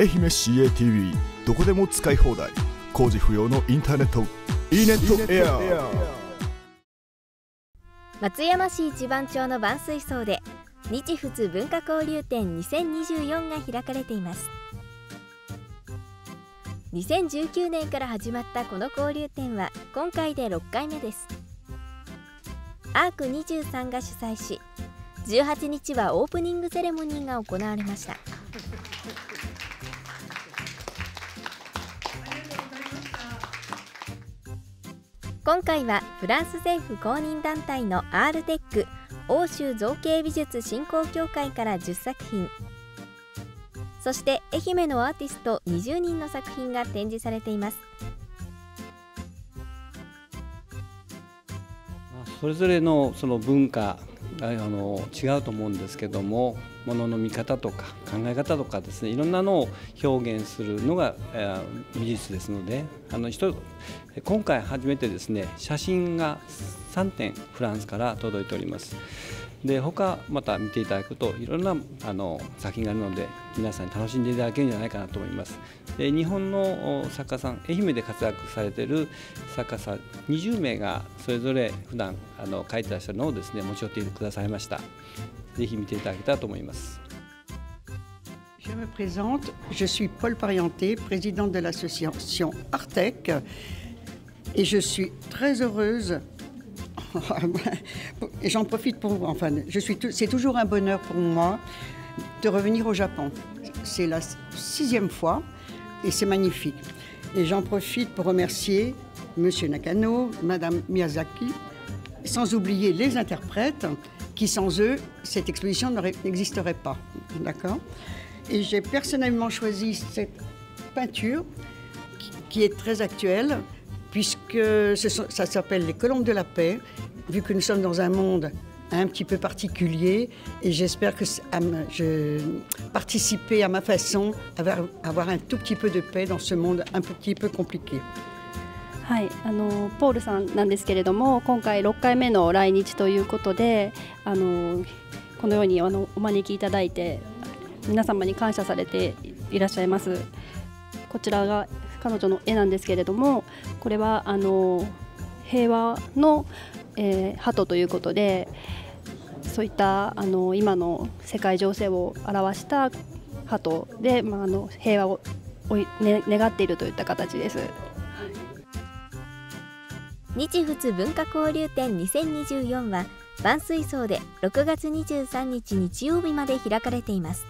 愛媛 CATV どこでも使い放題。工事不要のインターネット。E ネットエア松山市一番町の万水荘で日仏文化交流展2024が開かれています。2019年から始まったこの交流展は今回で6回目です。アーク23が主催し18日はオープニングセレモニーが行われました。今回はフランス政府公認団体のアールテック欧州造形美術振興協会から10作品。そして愛媛のアーティスト20人の作品が展示されています。それぞれのその文化あの違うと思うんですけどもものの見方とか考え方とかですねいろんなのを表現するのが、えー、美術ですのであの今回初めてですね写真が3点フランスから届いております。で他また見ていただくといろんなあの作品があるので皆さんに楽しんでいただけるんじゃないかなと思います。で日本の作家さん愛媛で活躍されている作家さん20名がそれぞれ普段あの書いてらっしゃるのをですね持ち寄ってくださいました。ぜひ見ていただけたらと思います。Je me présente, je suis Paul Parienté, président de l'association Artec, et je suis très heureuse j'en profite pour enfin je suis c'est toujours un bonheur pour moi de revenir au Japon. C'est la sixième fois et c'est magnifique. Et j'en profite pour remercier monsieur Nakano madame Miyazaki sans oublier les interprètes qui sans eux cette exposition n'existerait pas. D'accord? Et j'ai personnellement choisi cette peinture qui est très actuelle puisque ça s'appelle les colombes de la paix, vu que nous sommes dans un monde un petit peu particulier et j'espère que je participer à ma façon à avoir un tout petit peu de paix dans ce monde un petit peu compliqué. はい、あのポールさんなんですけれども今回6回目の来日ということであのこのようにあのお招きいただいて皆様に感謝されていらっしゃいます。こちらが 彼女の絵なんですけれどもこれはあの平和の、えー、鳩ということでそういったあの今の世界情勢を表した鳩で、まあ、あの平和をね、願っているといった形です。日仏文化交流展2024は万水荘で6月23日日曜日まで開かれています。